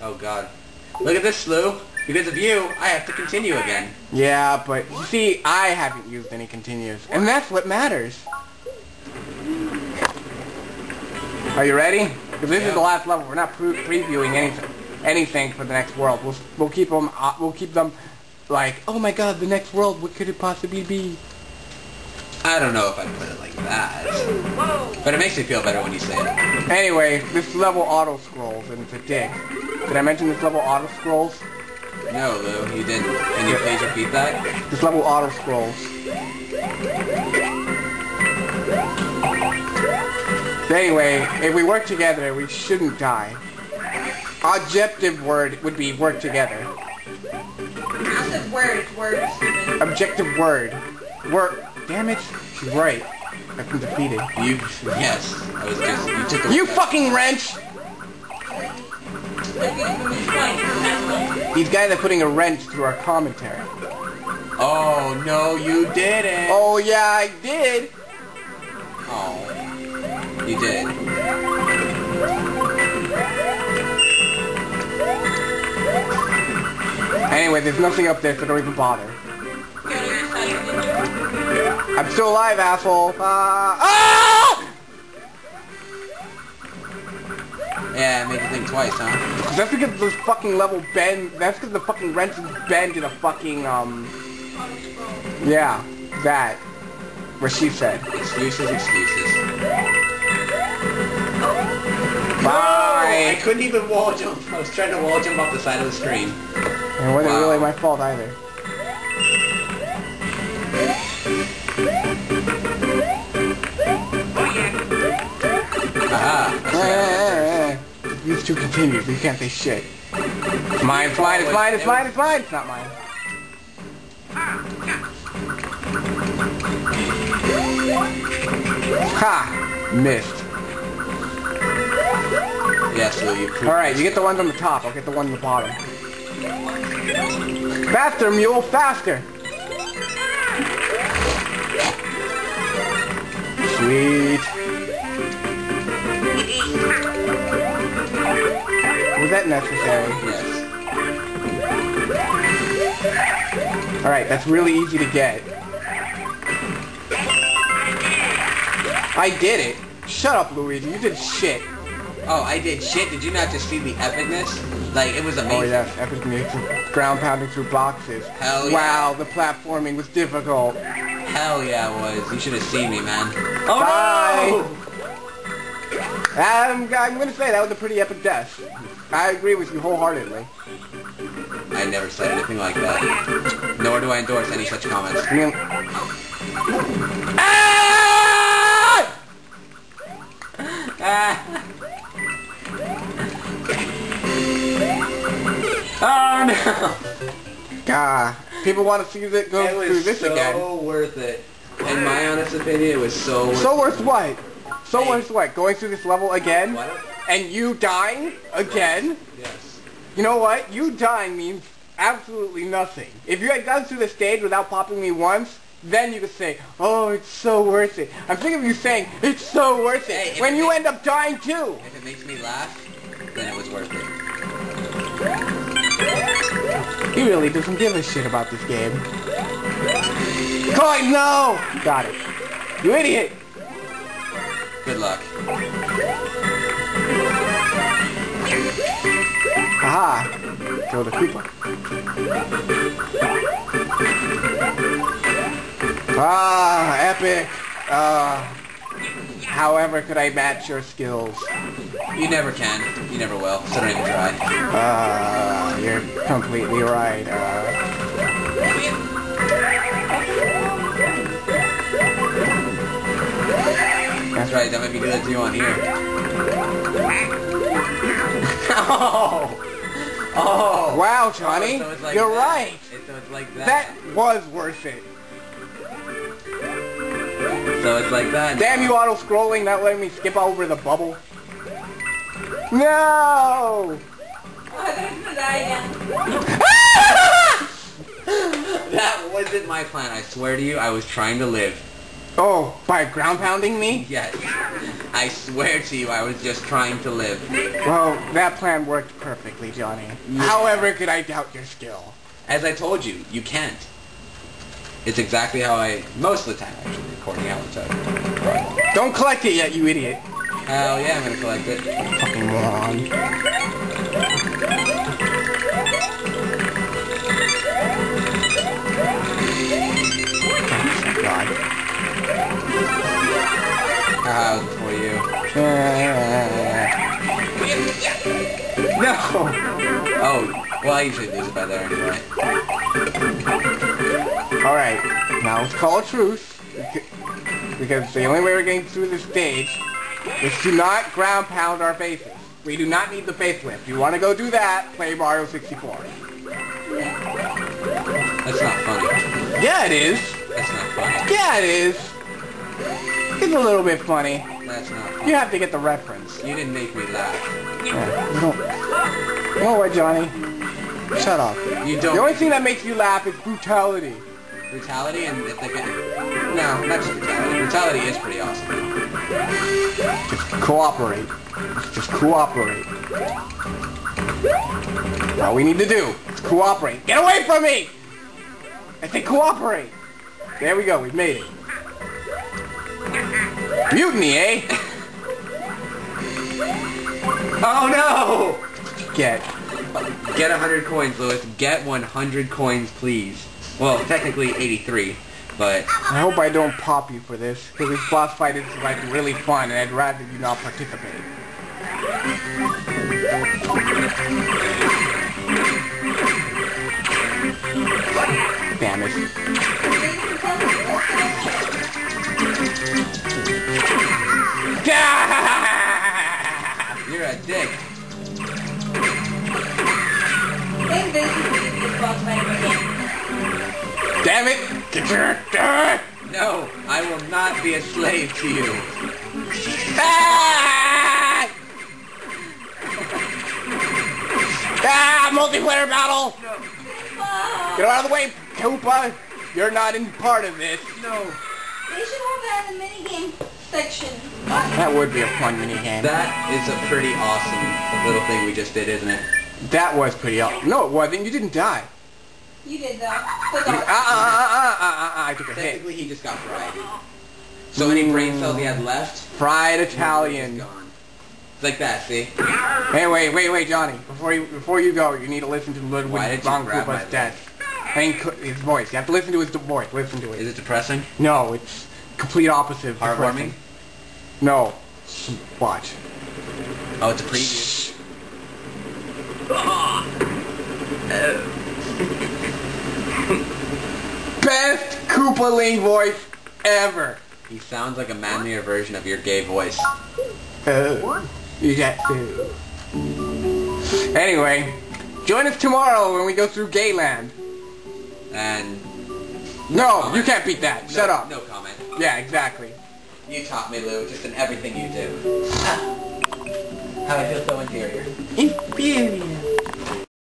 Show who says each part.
Speaker 1: Oh god. Look at this, Lou. Because of you, I have to continue again.
Speaker 2: Yeah, but you see, I haven't used any continues, and that's what matters. Are you ready? Because this
Speaker 1: Yeah.
Speaker 2: is the last level. We're not pre previewing anything, anything for the next world. We'll we'll keep them. Uh, we'll keep them like, oh my god, the next world. What could it possibly be?
Speaker 1: I don't know if I'd put it like that. But it makes me feel better when you say it.
Speaker 2: Anyway, this level auto scrolls, and it's a dick. Did I mention this level auto scrolls?
Speaker 1: No, Lou, you didn't. Can you please repeat that?
Speaker 2: This level auto scrolls. Anyway, if we work together, we shouldn't die. Objective word would be work together.
Speaker 3: I word, word, stupid.
Speaker 2: Objective word. Work. Damn it. She's right. Defeated.
Speaker 1: You, yes. I was just, you took a
Speaker 2: You fucking wrench! These guys are putting a wrench through our commentary.
Speaker 1: Oh, no, you didn't.
Speaker 2: Oh yeah, I did!
Speaker 1: Oh. You did.
Speaker 2: Anyway, there's nothing up there, so don't even bother. I'm still alive, asshole. Uh, ah!
Speaker 1: Yeah, it made you think twice, huh?
Speaker 2: That's because this fucking level bend. That's because the fucking wrench is bend in a fucking um. Yeah, that. What she said.
Speaker 1: Excuses, excuses.
Speaker 2: Bye.
Speaker 1: I couldn't even wall jump. I was trying to wall jump off the side of the screen.
Speaker 2: And it wasn't
Speaker 1: Wow.
Speaker 2: really my fault either. Continue, but you can't say shit. Mine, it's mine, it's mine, it's mine, it's mine. It's not mine. Ha! Missed.
Speaker 1: Yes, Lou, you
Speaker 2: Alright, you get the ones on the top, I'll get the one on the bottom. Faster, mule, faster! Sweet. Was that necessary?
Speaker 1: Yes.
Speaker 2: Alright, that's really easy to get. I did it! Shut up, Luigi, you did shit.
Speaker 1: Oh, I did shit. Did you not just see the epicness? Like, it was oh, amazing.
Speaker 2: Oh yes, epic music, ground pounding through boxes.
Speaker 1: Hell yeah.
Speaker 2: Wow, the platforming was difficult.
Speaker 1: Hell yeah, it was. You should have seen me, man. Oh,
Speaker 2: Bye. I'm, I'm gonna say that was a pretty epic death. I agree with you wholeheartedly.
Speaker 1: I never said anything like that. Nor do I endorse any such comments.
Speaker 2: I mean- Ah!
Speaker 1: Ah. oh no!
Speaker 2: God, people want to see that go
Speaker 1: It
Speaker 2: through this
Speaker 1: so
Speaker 2: again.
Speaker 1: worth it. In my honest opinion, it was so worth
Speaker 2: So worth what? So
Speaker 1: Hey.
Speaker 2: worth what? Going through this level again?
Speaker 1: What?
Speaker 2: And you dying again?
Speaker 1: Yes.
Speaker 2: You know what? You dying means absolutely nothing. If you had gone through the stage without popping me once, then you could say, oh, it's so worth it. I'm thinking of you saying, it's so worth it,
Speaker 1: Hey,
Speaker 2: when
Speaker 1: it
Speaker 2: you
Speaker 1: makes-
Speaker 2: end up dying too.
Speaker 1: If it makes me laugh, then it was worth it.
Speaker 2: He really doesn't give a shit about this game. Coin, no! Got it. You idiot!
Speaker 1: Good luck.
Speaker 2: Kill the creeper. Ah, epic! Uh, however could I match your skills?
Speaker 1: You never can. You never will. So don't even try.
Speaker 2: Uh, you're completely right. Uh,
Speaker 1: That's right. That might be good to do on here. oh! Oh!
Speaker 2: wow, Johnny,
Speaker 1: so like
Speaker 2: you're
Speaker 1: that.
Speaker 2: right.
Speaker 1: So it's like that.
Speaker 2: That was worth it.
Speaker 1: So it's like that.
Speaker 2: Damn you, auto-scrolling, not letting me skip over the bubble. No!
Speaker 3: I'm gonna die again.
Speaker 1: That wasn't my plan. I swear to you, I was trying to live.
Speaker 2: Oh, by ground pounding me?
Speaker 1: Yes. I swear to you, I was just trying to live.
Speaker 2: Well, that plan worked perfectly, Johnny. However could I doubt your skill?
Speaker 1: As I told you, you can't. It's exactly how I, most of the time actually, recording Allentown.
Speaker 2: Don't collect it yet, you idiot.
Speaker 1: Hell yeah, I'm gonna collect it.
Speaker 2: Fucking moron.
Speaker 1: Well, I usually lose it by there anyway.
Speaker 2: Alright, now let's call a truce. Because the only way we're getting through this stage is to not ground pound our faces. We do not need the facelift. If you want to go do that, play Mario 64.
Speaker 1: That's not funny.
Speaker 2: Yeah, it is.
Speaker 1: That's not funny.
Speaker 2: Yeah, it is. It's a little bit funny.
Speaker 1: That's not
Speaker 2: You have to get the reference.
Speaker 1: You didn't make me laugh.
Speaker 2: Yeah, you don't. You know what, Johnny? Shut up.
Speaker 1: You don't.
Speaker 2: The only thing that makes you laugh is brutality.
Speaker 1: Brutality and if they could... No, not just brutality. Brutality is pretty awesome.
Speaker 2: Just cooperate. Just cooperate. All we need to do is cooperate. Get away from me! I say cooperate. There we go. We've made it. Mutiny, eh?
Speaker 1: Oh no! Get 100 coins, Lewis. Get 100 coins, please. Well, technically 83, but
Speaker 2: I hope I don't pop you for this, because this boss fight is like really fun, and I'd rather you not participate. Damn it.
Speaker 1: you're a dick.
Speaker 2: Damn it! Get your...
Speaker 1: No, I will not be a slave to you.
Speaker 2: Ah! Ah! Multiplayer battle! Get out of the way, Koopa! You're not in part of this.
Speaker 1: No.
Speaker 3: They should have that in the minigame section.
Speaker 2: That would be a fun minigame.
Speaker 1: That is a pretty awesome little thing we just did, isn't it?
Speaker 2: That was pretty awesome. No, it wasn't. You didn't die.
Speaker 3: You did though. So
Speaker 2: Ah, ah, ah, ah, ah, ah, I took a hit.
Speaker 1: Technically, he just got fried. So any brain cells he had left,
Speaker 2: Fried Italian.
Speaker 1: gone. It's like that, see?
Speaker 2: Hey, wait, wait, wait, Johnny. Before you before you go, you need to listen to Ludwig
Speaker 1: Why did you
Speaker 2: von
Speaker 1: grab my
Speaker 2: Koopa's death. I mean, Ko- his voice. You have to listen to his voice. Listen to it.
Speaker 1: Is it depressing?
Speaker 2: No, it's complete opposite. of
Speaker 1: Heartwarming?
Speaker 2: depressing. No. Watch.
Speaker 1: Oh, it's a preview.
Speaker 2: Best Koopaling voice ever.
Speaker 1: He sounds like a manlier version of your gay voice.
Speaker 2: Uh, you got to. Anyway, join us tomorrow when we go through Gayland.
Speaker 1: And
Speaker 2: No, you can't beat that. Shut up.
Speaker 1: No comment.
Speaker 2: Yeah, exactly.
Speaker 1: You taught me, Lou, just in everything you do. Ah. How I feel so inferior.
Speaker 2: Inferior.